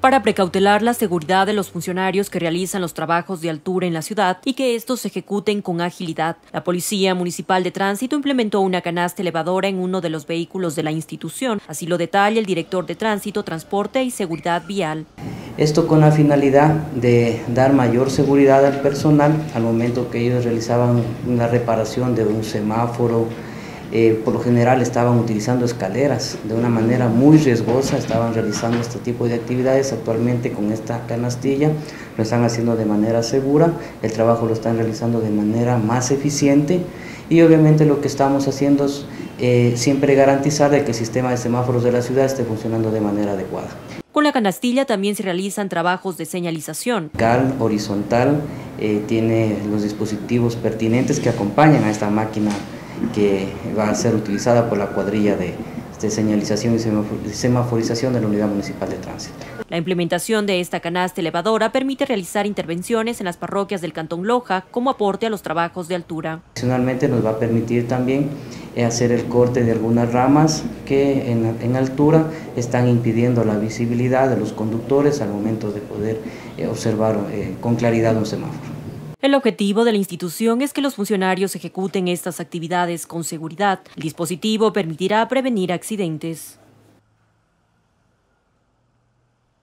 para precautelar la seguridad de los funcionarios que realizan los trabajos de altura en la ciudad y que estos se ejecuten con agilidad. La Policía Municipal de Tránsito implementó una canasta elevadora en uno de los vehículos de la institución. Así lo detalla el director de Tránsito, Transporte y Seguridad Vial. Esto con la finalidad de dar mayor seguridad al personal al momento que ellos realizaban una reparación de un semáforo, eh, por lo general estaban utilizando escaleras de una manera muy riesgosa, estaban realizando este tipo de actividades. Actualmente con esta canastilla lo están haciendo de manera segura, el trabajo lo están realizando de manera más eficiente y obviamente lo que estamos haciendo es eh, siempre garantizar de que el sistema de semáforos de la ciudad esté funcionando de manera adecuada. Con la canastilla también se realizan trabajos de señalización. Cal horizontal eh, tiene los dispositivos pertinentes que acompañan a esta máquina que va a ser utilizada por la cuadrilla de, señalización y semaforización de la Unidad Municipal de Tránsito. La implementación de esta canasta elevadora permite realizar intervenciones en las parroquias del Cantón Loja como aporte a los trabajos de altura. Adicionalmente nos va a permitir también eh, hacer el corte de algunas ramas que en, altura están impidiendo la visibilidad de los conductores al momento de poder eh, observar eh, con claridad un semáforo. El objetivo de la institución es que los funcionarios ejecuten estas actividades con seguridad. El dispositivo permitirá prevenir accidentes.